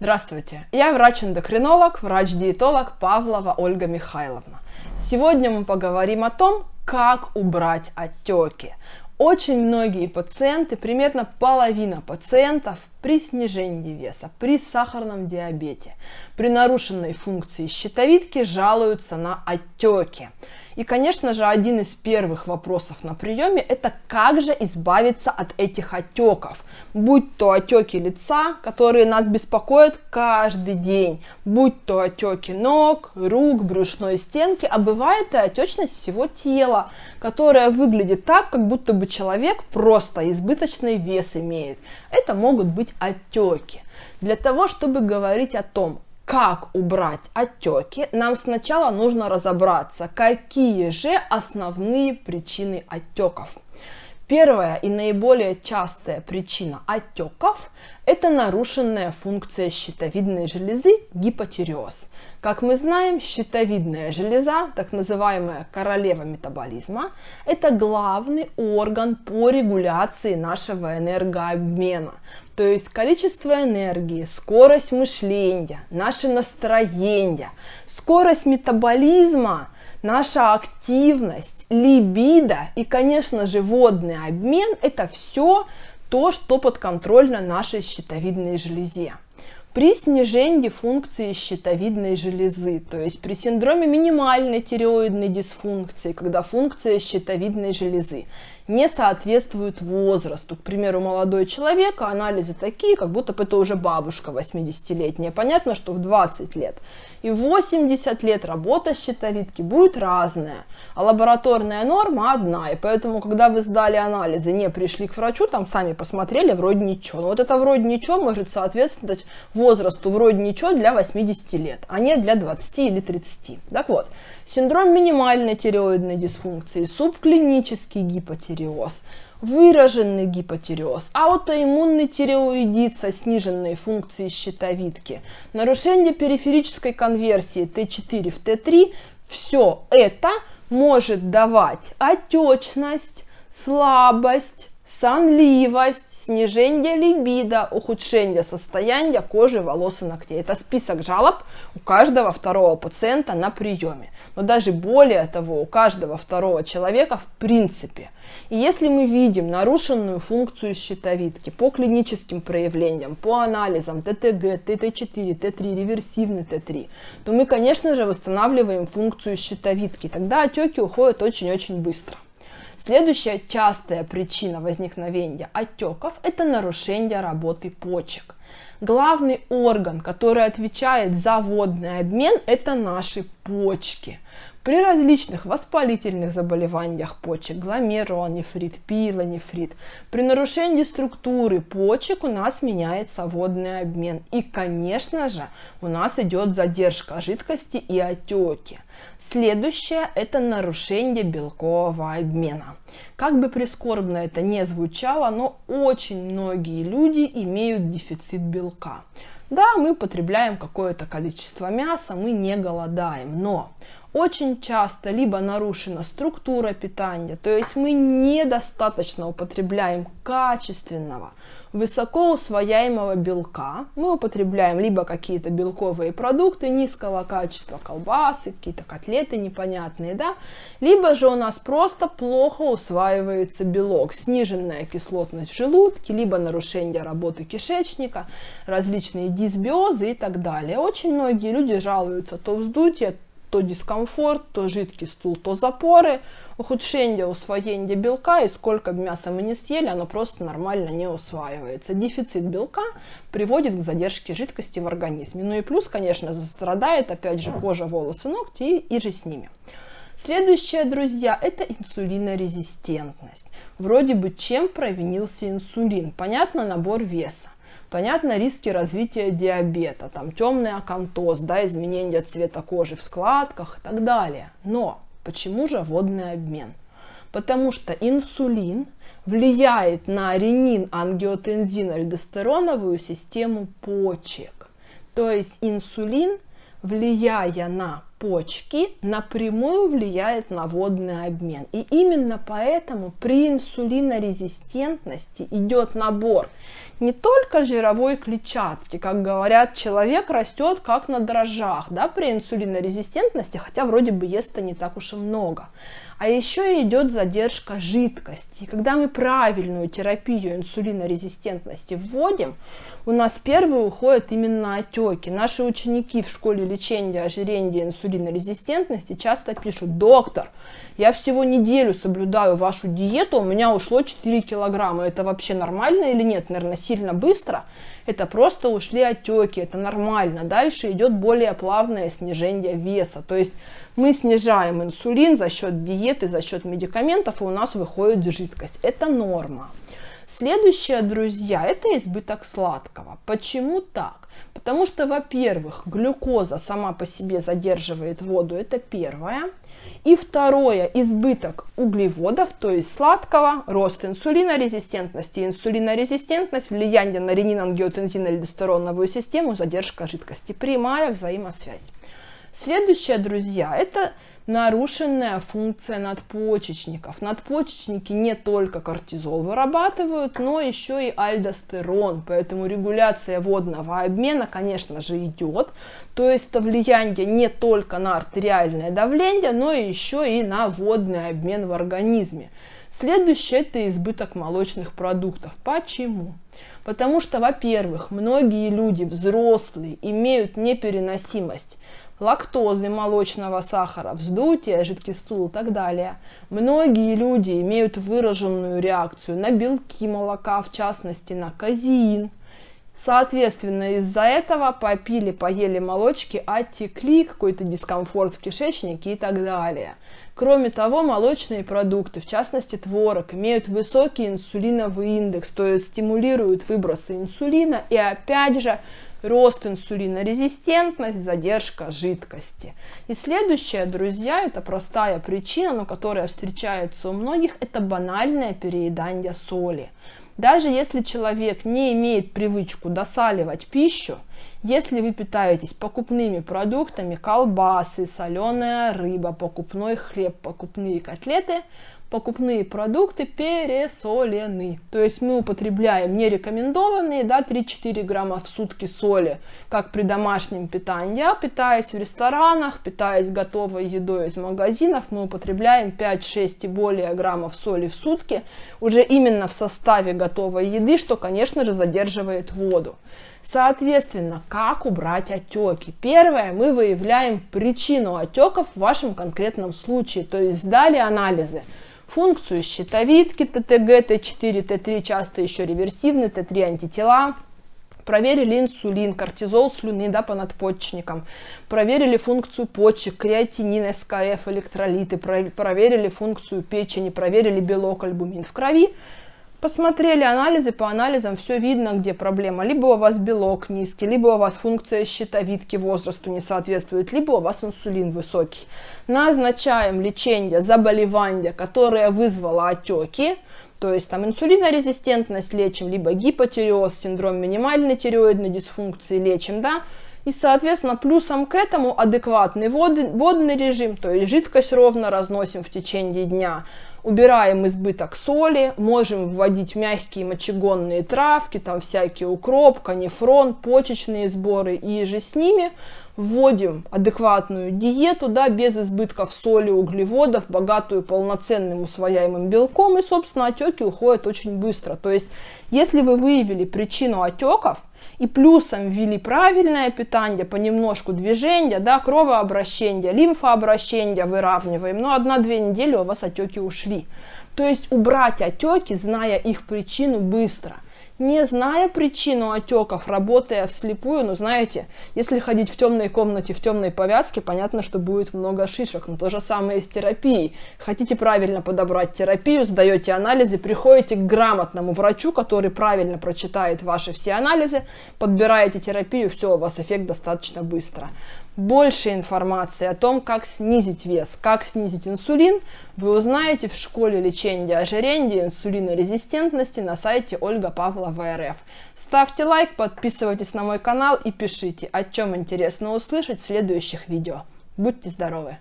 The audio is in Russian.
Здравствуйте, я врач-эндокринолог, врач-диетолог Павлова Ольга Михайловна. Сегодня мы поговорим о том, как убрать отеки. Очень многие пациенты, примерно половина пациентов при снижении веса, при сахарном диабете, при нарушенной функции щитовидки жалуются на отеки. И, конечно же, один из первых вопросов на приеме – это как же избавиться от этих отеков. Будь то отеки лица, которые нас беспокоят каждый день, будь то отеки ног, рук, брюшной стенки, а бывает и отечность всего тела, которая выглядит так, как будто бы человек просто избыточный вес имеет. Это могут быть отеки. Для того, чтобы говорить о том, как убрать отеки, нам сначала нужно разобраться, какие же основные причины отеков. Первая и наиболее частая причина отеков – это нарушенная функция щитовидной железы гипотиреоз. Как мы знаем, щитовидная железа, так называемая королева метаболизма, это главный орган по регуляции нашего энергообмена. То есть количество энергии, скорость мышления, наше настроение, скорость метаболизма – наша активность, либидо и, конечно же, водный обмен – это все то, что подконтрольно нашей щитовидной железе. При снижении функции щитовидной железы, то есть при синдроме минимальной тиреоидной дисфункции, когда функция щитовидной железы не соответствует возрасту. К примеру, молодой человек, а анализы такие, как будто бы это уже бабушка 80-летняя. Понятно, что в 20 лет и 80 лет работа щитовидки будет разная, а лабораторная норма одна. И поэтому, когда вы сдали анализы, не пришли к врачу, там сами посмотрели, вроде ничего. Но вот это вроде ничего может соответствовать возрасту вроде ничего для 80 лет, а не для 20 или 30. Так вот, синдром минимальной тиреоидной дисфункции, субклинический гипотиреоз, выраженный гипотиреоз, аутоиммунный тиреоидит со сниженной функцией щитовидки, нарушение периферической конверсии Т4 в Т3, все это может давать отечность, слабость, сонливость, снижение либидо, ухудшение состояния кожи, волос и ногтей. Это список жалоб у каждого второго пациента на приеме. Но даже более того, у каждого второго человека в принципе. И если мы видим нарушенную функцию щитовидки по клиническим проявлениям, по анализам ТТГ, ТТ4, Т3, реверсивный Т3, то мы, конечно же, восстанавливаем функцию щитовидки. Тогда отеки уходят очень-очень быстро. Следующая частая причина возникновения отеков – это нарушение работы почек. Главный орган, который отвечает за водный обмен, это наши почки. При различных воспалительных заболеваниях почек, гломерулонефрит, пилонефрит, при нарушении структуры почек у нас меняется водный обмен. И, конечно же, у нас идет задержка жидкости и отеки. Следующее – это нарушение белкового обмена. Как бы прискорбно это не звучало, но очень многие люди имеют дефицит белка. Да, мы потребляем какое-то количество мяса, мы не голодаем, но очень часто либо нарушена структура питания, то есть мы недостаточно употребляем качественного, высоко усвояемого белка. Мы употребляем либо какие-то белковые продукты низкого качества, колбасы, какие-то котлеты непонятные, да, либо же у нас просто плохо усваивается белок, сниженная кислотность в желудке, либо нарушение работы кишечника, различные дисбиозы и так далее. Очень многие люди жалуются то вздутие, то дискомфорт, то жидкий стул, то запоры, ухудшение усвоения белка, и сколько бы мяса мы не съели, оно просто нормально не усваивается. Дефицит белка приводит к задержке жидкости в организме. Ну и плюс, конечно, страдает, опять же, кожа, волосы, ногти и, и же с ними. Следующее, друзья, это инсулинорезистентность. Вроде бы чем провинился инсулин? Понятно, набор веса. Понятно, риски развития диабета, там темный акантоз, да, изменение цвета кожи в складках и так далее. Но почему же водный обмен? Потому что инсулин влияет на ренин, ангиотензин, систему почек. То есть инсулин, влияя на почки напрямую влияет на водный обмен. И именно поэтому при инсулинорезистентности идет набор не только жировой клетчатки, как говорят, человек растет как на дрожжах, да, при инсулинорезистентности, хотя вроде бы ест-то не так уж и много. А еще идет задержка жидкости. Когда мы правильную терапию инсулинорезистентности вводим, у нас первые уходят именно отеки. Наши ученики в школе лечения ожирения инсулинорезистентности часто пишут, доктор, я всего неделю соблюдаю вашу диету, у меня ушло 4 килограмма. Это вообще нормально или нет? Наверное, сильно быстро. Это просто ушли отеки, это нормально. Дальше идет более плавное снижение веса. То есть мы снижаем инсулин за счет диеты, за счет медикаментов, и у нас выходит жидкость. Это норма. Следующее, друзья, это избыток сладкого. Почему так? Потому что, во-первых, глюкоза сама по себе задерживает воду, это первое. И второе, избыток углеводов, то есть сладкого, рост инсулинорезистентности. Инсулинорезистентность, влияние на ренин, ангиотензин, альдостероновую систему, задержка жидкости. Прямая взаимосвязь. Следующее, друзья, это нарушенная функция надпочечников. Надпочечники не только кортизол вырабатывают, но еще и альдостерон, поэтому регуляция водного обмена, конечно же, идет. То есть это влияние не только на артериальное давление, но еще и на водный обмен в организме. Следующее – это избыток молочных продуктов. Почему? Потому что, во-первых, многие люди взрослые имеют непереносимость лактозы, молочного сахара, вздутие, жидкий стул и так далее. Многие люди имеют выраженную реакцию на белки молока, в частности на казеин. Соответственно, из-за этого попили, поели молочки, оттекли, какой-то дискомфорт в кишечнике и так далее. Кроме того, молочные продукты, в частности творог, имеют высокий инсулиновый индекс, то есть стимулируют выбросы инсулина и опять же рост инсулинорезистентность, задержка жидкости. И следующее, друзья, это простая причина, но которая встречается у многих, это банальное переедание соли. Даже если человек не имеет привычку досаливать пищу, если вы питаетесь покупными продуктами, колбасы, соленая рыба, покупной хлеб, покупные котлеты, покупные продукты пересолены. То есть мы употребляем нерекомендованные да, 3-4 грамма в сутки соли, как при домашнем питании. Я питаясь в ресторанах, питаясь готовой едой из магазинов, мы употребляем 5-6 и более граммов соли в сутки, уже именно в составе готовой еды, что, конечно же, задерживает воду. Соответственно, как убрать отеки? Первое, мы выявляем причину отеков в вашем конкретном случае, то есть сдали анализы функцию щитовидки ТТГ, Т4, Т3, часто еще реверсивный, Т3 антитела, проверили инсулин, кортизол слюны да, по надпочечникам, проверили функцию почек, креатинин, СКФ, электролиты, проверили функцию печени, проверили белок, альбумин в крови, Посмотрели анализы, по анализам все видно, где проблема. Либо у вас белок низкий, либо у вас функция щитовидки возрасту не соответствует, либо у вас инсулин высокий. Назначаем лечение заболевания, которое вызвало отеки, то есть там инсулинорезистентность лечим, либо гипотиреоз, синдром минимальной тиреоидной дисфункции лечим, да, и, соответственно, плюсом к этому адекватный водный, водный режим, то есть жидкость ровно разносим в течение дня, убираем избыток соли, можем вводить мягкие мочегонные травки, там всякие укроп, канифрон, почечные сборы и же с ними вводим адекватную диету, да, без избытков соли, углеводов, богатую полноценным усвояемым белком, и, собственно, отеки уходят очень быстро. То есть, если вы выявили причину отеков, и плюсом ввели правильное питание, понемножку движения, да, кровообращение, лимфообращение выравниваем, но одна-две недели у вас отеки ушли. То есть убрать отеки, зная их причину быстро – не зная причину отеков, работая вслепую, ну знаете, если ходить в темной комнате, в темной повязке, понятно, что будет много шишек, но то же самое и с терапией. Хотите правильно подобрать терапию, сдаете анализы, приходите к грамотному врачу, который правильно прочитает ваши все анализы, подбираете терапию, все, у вас эффект достаточно быстро. Больше информации о том, как снизить вес, как снизить инсулин, вы узнаете в школе лечения ожирения и инсулинорезистентности на сайте Ольга Павлова РФ. Ставьте лайк, подписывайтесь на мой канал и пишите, о чем интересно услышать в следующих видео. Будьте здоровы!